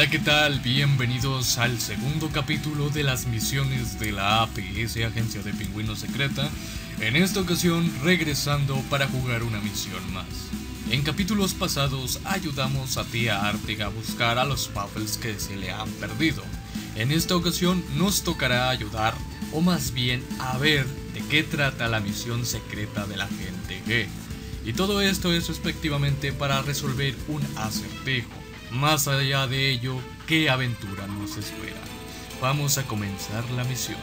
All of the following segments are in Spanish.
Hola, ¿qué tal? Bienvenidos al segundo capítulo de las misiones de la APS, Agencia de Pingüino Secreta. En esta ocasión, regresando para jugar una misión más. En capítulos pasados ayudamos a Tía Artega a buscar a los Puffles que se le han perdido. En esta ocasión nos tocará ayudar, o más bien a ver de qué trata la misión secreta de la gente G. Y todo esto es respectivamente para resolver un acertijo. Más allá de ello, ¿qué aventura nos espera? Vamos a comenzar la misión.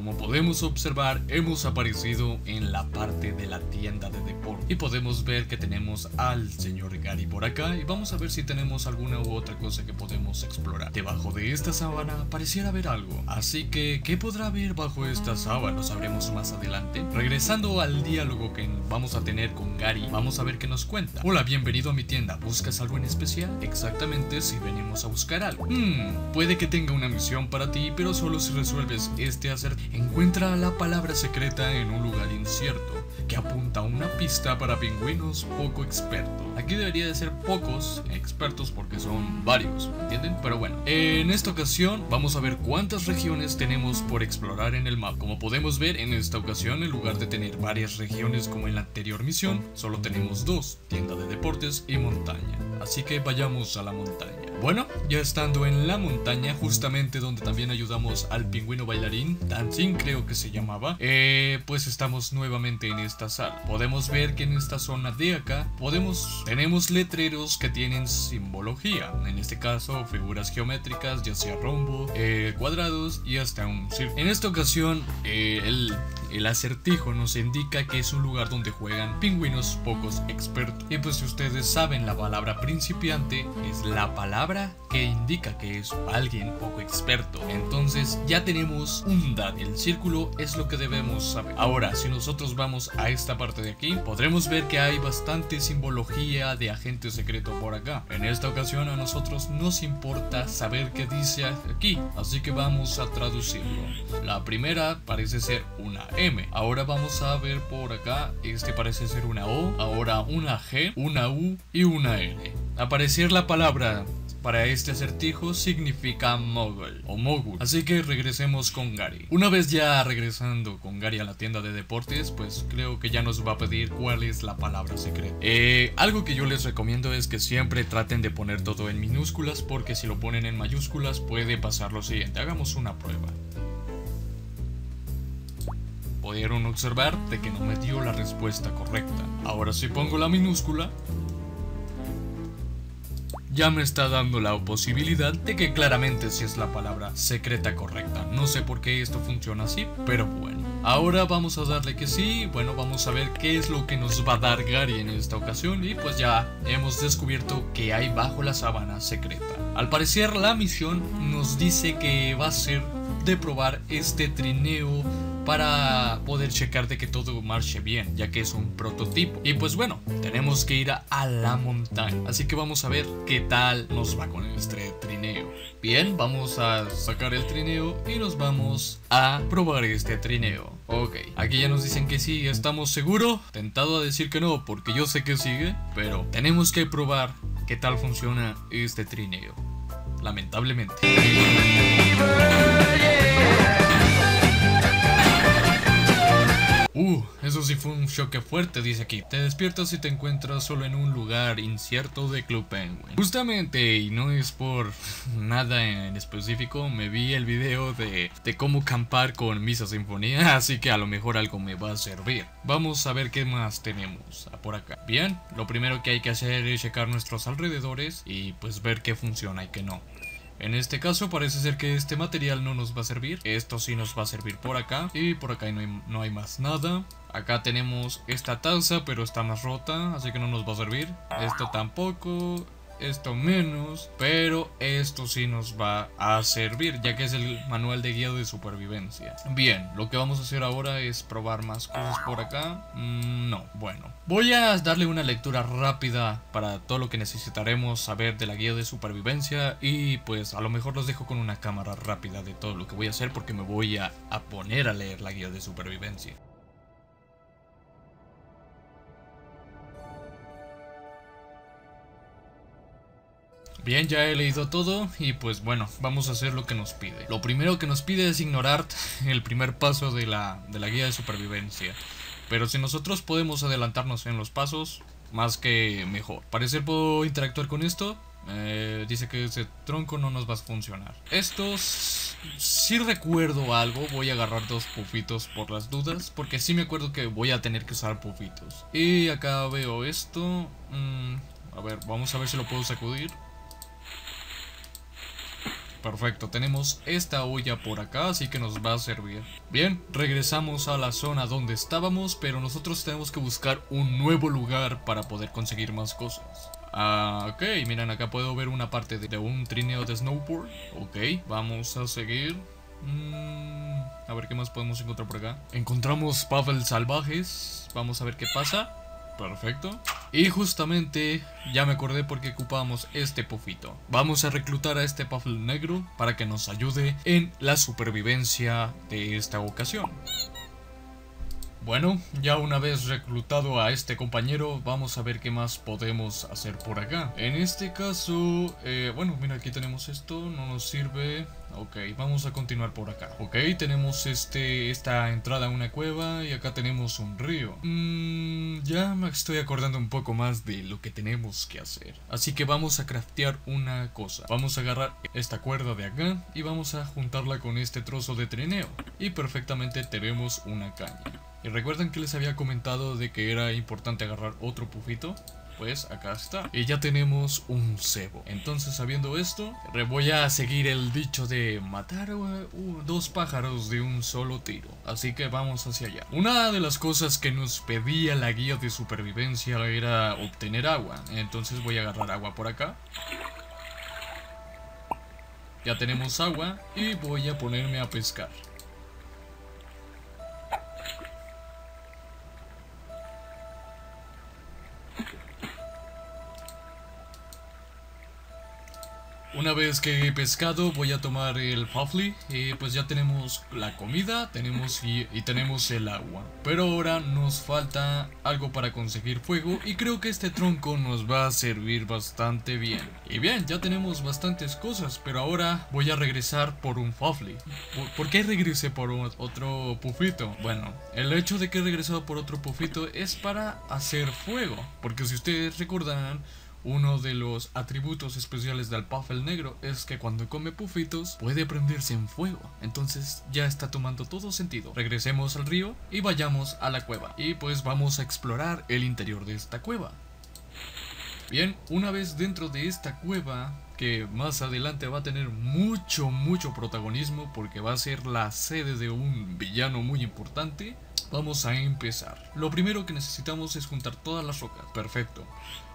Como podemos observar, hemos aparecido en la parte de la tienda de deporte y podemos ver que tenemos al señor Gary por acá y vamos a ver si tenemos alguna u otra cosa que podemos explorar. Debajo de esta sábana pareciera haber algo, así que ¿qué podrá haber bajo esta sábana? Lo sabremos más adelante. Regresando al diálogo que vamos a tener con Gary, vamos a ver qué nos cuenta. Hola, bienvenido a mi tienda. ¿Buscas algo en especial? Exactamente si venimos a buscar algo. Hmm, puede que tenga una misión para ti, pero solo si resuelves este acertijo encuentra la palabra secreta en un lugar incierto que apunta a una pista para pingüinos poco expertos. Aquí debería de ser pocos expertos porque son varios, ¿entienden? Pero bueno, en esta ocasión vamos a ver cuántas regiones tenemos por explorar en el mapa. Como podemos ver, en esta ocasión, en lugar de tener varias regiones como en la anterior misión, solo tenemos dos, tienda de deportes y montaña. Así que vayamos a la montaña. Bueno, ya estando en la montaña, justamente donde también ayudamos al pingüino bailarín, Dancing creo que se llamaba, eh, pues estamos nuevamente en esta sala. Podemos ver que en esta zona de acá, podemos, tenemos letreros que tienen simbología, en este caso figuras geométricas, ya sea rombo, eh, cuadrados y hasta un círculo. En esta ocasión, eh, el el acertijo nos indica que es un lugar donde juegan pingüinos pocos expertos. Y pues si ustedes saben, la palabra principiante es la palabra que indica que es alguien poco experto. Entonces ya tenemos un dato. El círculo es lo que debemos saber. Ahora, si nosotros vamos a esta parte de aquí, podremos ver que hay bastante simbología de agente secreto por acá. En esta ocasión a nosotros nos importa saber qué dice aquí, así que vamos a traducirlo. La primera parece ser una M. Ahora vamos a ver por acá, este parece ser una O, ahora una G, una U y una N. Aparecer la palabra para este acertijo significa mogul o mogul. Así que regresemos con Gary. Una vez ya regresando con Gary a la tienda de deportes, pues creo que ya nos va a pedir cuál es la palabra secreta. Eh, algo que yo les recomiendo es que siempre traten de poner todo en minúsculas porque si lo ponen en mayúsculas puede pasar lo siguiente. Hagamos una prueba. Pudieron observar de que no me dio la respuesta correcta. Ahora si pongo la minúscula, ya me está dando la posibilidad de que claramente si es la palabra secreta correcta. No sé por qué esto funciona así, pero bueno. Ahora vamos a darle que sí, bueno, vamos a ver qué es lo que nos va a dar Gary en esta ocasión y pues ya hemos descubierto que hay bajo la sabana secreta. Al parecer la misión nos dice que va a ser de probar este trineo para poder checar de que todo marche bien, ya que es un prototipo. Y pues bueno, tenemos que ir a, la montaña. Así que vamos a ver qué tal nos va con este trineo. Bien, vamos a sacar el trineo y nos vamos a probar este trineo. Ok, aquí ya nos dicen que sí, ¿estamos seguros? Tentado a decir que no, porque yo sé que sigue, pero tenemos que probar qué tal funciona este trineo. Lamentablemente. Eso sí fue un choque fuerte, dice aquí. Te despiertas y te encuentras solo en un lugar incierto de Club Penguin. Justamente, y no es por nada en específico, me vi el video de, de cómo campar con Misa Sinfonía, así que a lo mejor algo me va a servir. Vamos a ver qué más tenemos por acá. Bien, lo primero que hay que hacer es checar nuestros alrededores y pues ver qué funciona y qué no. En este caso parece ser que este material no nos va a servir. Esto sí nos va a servir por acá. Y por acá no hay, no hay más nada. Acá tenemos esta taza, pero está más rota, así que no nos va a servir. Esto tampoco esto menos, pero esto sí nos va a servir, ya que es el manual de guía de supervivencia. Bien, lo que vamos a hacer ahora es probar más cosas por acá. Mm, no, bueno. Voy a darle una lectura rápida para todo lo que necesitaremos saber de la guía de supervivencia y pues a lo mejor los dejo con una cámara rápida de todo lo que voy a hacer porque me voy a, a poner a leer la guía de supervivencia. Bien, ya he leído todo y pues bueno, vamos a hacer lo que nos pide. Lo primero que nos pide es ignorar el primer paso de la, de la guía de supervivencia. Pero si nosotros podemos adelantarnos en los pasos, más que mejor. Parece puedo interactuar con esto. Eh, dice que ese tronco no nos va a funcionar. Estos, si recuerdo algo, voy a agarrar dos pufitos por las dudas, porque sí me acuerdo que voy a tener que usar pufitos. Y acá veo esto. Mm, a ver, vamos a ver si lo puedo sacudir. Perfecto, tenemos esta olla por acá, así que nos va a servir. Bien, regresamos a la zona donde estábamos, pero nosotros tenemos que buscar un nuevo lugar para poder conseguir más cosas. Ah, ok, miren, acá puedo ver una parte de un trineo de snowboard. Ok, vamos a seguir. Mm, a ver qué más podemos encontrar por acá. Encontramos puffles salvajes. Vamos a ver qué pasa. Perfecto. Y justamente ya me acordé porque ocupamos este pufito. Vamos a reclutar a este puffle negro para que nos ayude en la supervivencia de esta ocasión. Bueno, ya una vez reclutado a este compañero, vamos a ver qué más podemos hacer por acá. En este caso, eh, bueno, mira, aquí tenemos esto, no nos sirve. Ok, vamos a continuar por acá. Ok, tenemos este, esta entrada a una cueva y acá tenemos un río. Mmm, ya me estoy acordando un poco más de lo que tenemos que hacer. Así que vamos a craftear una cosa. Vamos a agarrar esta cuerda de acá y vamos a juntarla con este trozo de trineo. Y perfectamente tenemos una caña. ¿Y recuerdan que les había comentado de que era importante agarrar otro pufito? Pues acá está. Y ya tenemos un cebo. Entonces sabiendo esto, voy a seguir el dicho de matar dos pájaros de un solo tiro. Así que vamos hacia allá. Una de las cosas que nos pedía la guía de supervivencia era obtener agua. Entonces voy a agarrar agua por acá. Ya tenemos agua y voy a ponerme a pescar. Una vez que he pescado voy a tomar el puffly y pues ya tenemos la comida tenemos y, tenemos el agua. Pero ahora nos falta algo para conseguir fuego y creo que este tronco nos va a servir bastante bien. Y bien, ya tenemos bastantes cosas, pero ahora voy a regresar por un puffly. ¿Por, qué regresé por otro pufito? Bueno, el hecho de que he regresado por otro pufito es para hacer fuego. Porque si ustedes recordarán, uno de los atributos especiales del Puffle negro es que cuando come pufitos puede prenderse en fuego. Entonces ya está tomando todo sentido. Regresemos al río y vayamos a la cueva. Y pues vamos a explorar el interior de esta cueva. Bien, una vez dentro de esta cueva, que más adelante va a tener mucho, mucho protagonismo porque va a ser la sede de un villano muy importante, Vamos a empezar. Lo primero que necesitamos es juntar todas las rocas. Perfecto.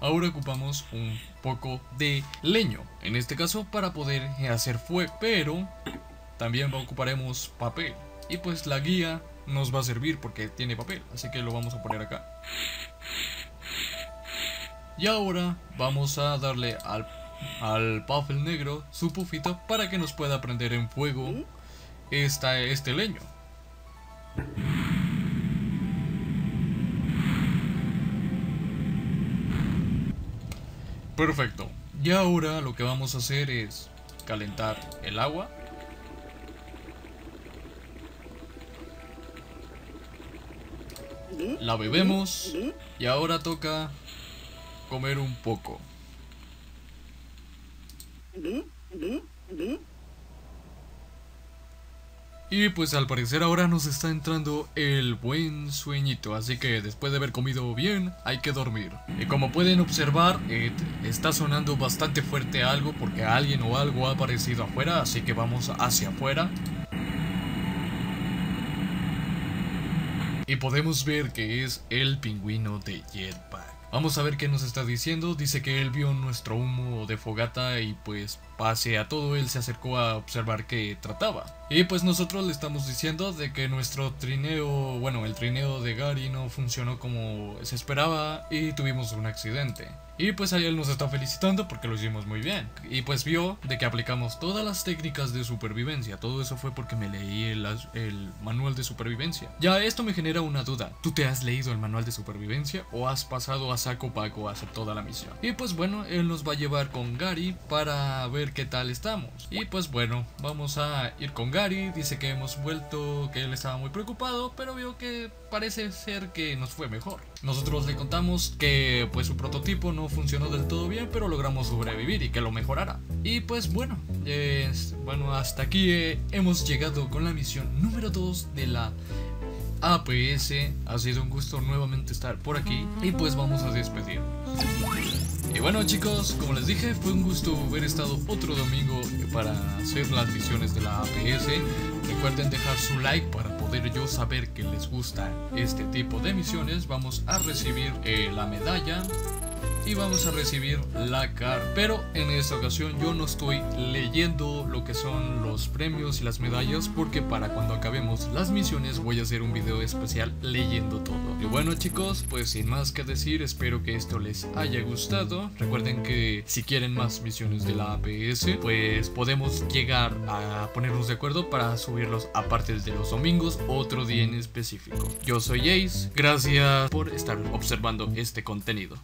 Ahora ocupamos un poco de leño. En este caso para poder hacer fuego. Pero también ocuparemos papel. Y pues la guía nos va a servir porque tiene papel. Así que lo vamos a poner acá. Y ahora vamos a darle al, al puffle negro su pufito para que nos pueda prender en fuego esta, este leño. Perfecto. Y ahora lo que vamos a hacer es calentar el agua. La bebemos y ahora toca comer un poco. Y pues al parecer ahora nos está entrando el buen sueñito, así que después de haber comido bien, hay que dormir. Y como pueden observar, está sonando bastante fuerte algo porque alguien o algo ha aparecido afuera, así que vamos hacia afuera. Y podemos ver que es el pingüino de Jetpack. Vamos a ver qué nos está diciendo. Dice que él vio nuestro humo de fogata y pues pase a todo él se acercó a observar qué trataba. Y pues nosotros le estamos diciendo de que nuestro trineo, bueno, el trineo de Gary no funcionó como se esperaba y tuvimos un accidente. Y pues ahí él nos está felicitando porque lo hicimos muy bien. Y pues vio de que aplicamos todas las técnicas de supervivencia. Todo eso fue porque me leí el, el, manual de supervivencia. Ya esto me genera una duda. ¿Tú te has leído el manual de supervivencia o has pasado a saco paco a hacer toda la misión? Y pues bueno, él nos va a llevar con Gary para ver qué tal estamos. Y pues bueno, vamos a ir con Gary. Dice que hemos vuelto, que él estaba muy preocupado, pero vio que parece ser que nos fue mejor. Nosotros le contamos que pues su prototipo no funcionó del todo bien, pero logramos sobrevivir y que lo mejorara. Y pues bueno, bueno hasta aquí eh, hemos llegado con la misión número 2 de la APS. Ha sido un gusto nuevamente estar por aquí y pues vamos a despedir. Y bueno chicos, como les dije, fue un gusto haber estado otro domingo para hacer las misiones de la APS. Recuerden dejar su like para poder yo saber que les gusta este tipo de misiones. Vamos a recibir eh, la medalla y vamos a recibir la car. Pero en esta ocasión yo no estoy leyendo lo que son los premios y las medallas porque para cuando acabemos las misiones voy a hacer un video especial leyendo todo. Y bueno chicos, pues sin más que decir, espero que esto les haya gustado. Recuerden que si quieren más misiones de la APS, pues podemos llegar a ponernos de acuerdo para subirlos aparte de los domingos, otro día en específico. Yo soy Ace, gracias por estar observando este contenido.